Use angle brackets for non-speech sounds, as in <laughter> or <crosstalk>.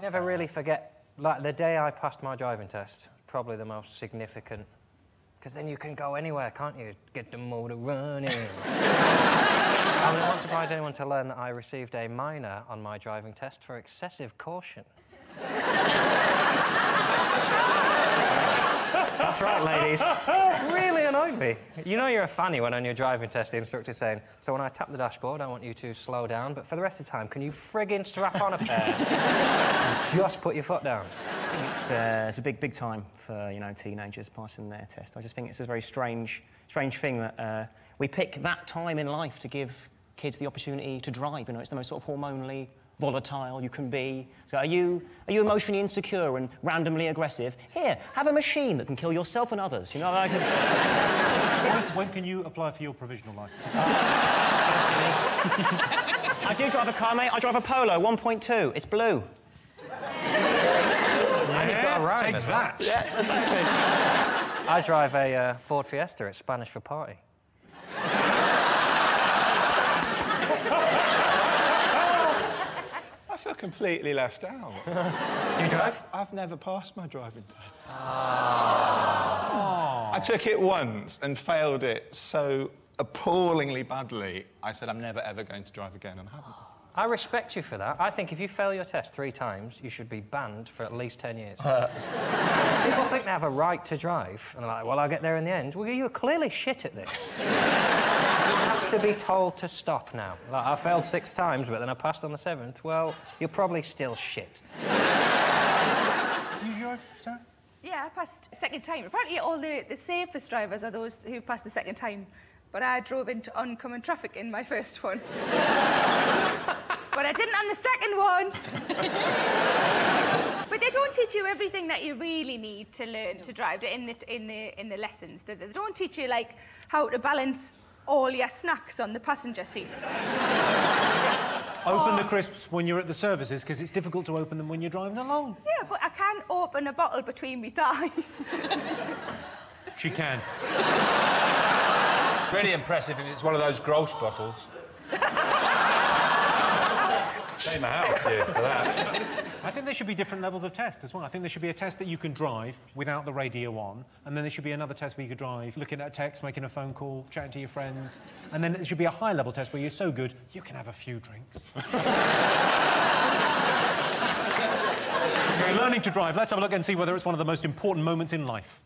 you never really forget, like the day I passed my driving test, probably the most significant. Because then you can go anywhere, can't you? Get the motor running. <laughs> I it won't surprise anyone to learn that I received a minor on my driving test for excessive caution. That's right, ladies. really annoyed me. You know you're a fanny when on your driving test the instructor's saying, so when I tap the dashboard, I want you to slow down, but for the rest of the time, can you frigging strap on a pair just put your foot down? I think it's, uh, it's a big, big time for, you know, teenagers passing their test. I just think it's a very strange, strange thing that uh, we pick that time in life to give kids the opportunity to drive. You know, it's the most sort of hormonally volatile you can be. So are you, are you emotionally insecure and randomly aggressive? Here, have a machine that can kill yourself and others. You know, like... when, when, can you apply for your provisional licence? <laughs> I do drive a car, mate. I drive a Polo 1.2. It's blue. Yeah, take that. Yeah, exactly. I drive a uh, Ford Fiesta. It's Spanish for party. I feel completely left out. Do you drive? I've never passed my driving test. Oh. I took it once and failed it so appallingly badly, I said I'm never ever going to drive again and I haven't. I respect you for that. I think if you fail your test three times, you should be banned for at least 10 years. Uh. People think they have a right to drive, and they're like, well, I'll get there in the end. Well, you're clearly shit at this. you have to be told to stop now. Like, I failed six times, but then I passed on the seventh. Well, you're probably still shit. Do you drive, Sarah? Yeah, I passed second time. Apparently, all the, the safest drivers are those who pass the second time but I drove into oncoming traffic in my first one. <laughs> but I didn't on the second one. <laughs> but they don't teach you everything that you really need to learn to drive in the, in the, in the lessons, do they? They don't teach you, like, how to balance all your snacks on the passenger seat. <laughs> Open the crisps when you're at the services, because it's difficult to open them when you're driving along. Yeah, but I can't open a bottle between my thighs. she can. Really impressive if it's one of those Grolsch bottles. Shame my house here for that. I think there should be different levels of test as well. I think there should be a test that you can drive without the radio on, and then there should be another test where you could drive looking at a text, making a phone call, chatting to your friends, and then there should be a high level test where you're so good you can have a few drinks. <laughs> okay, learning to drive. Let's have a look and see whether it's one of the most important moments in life.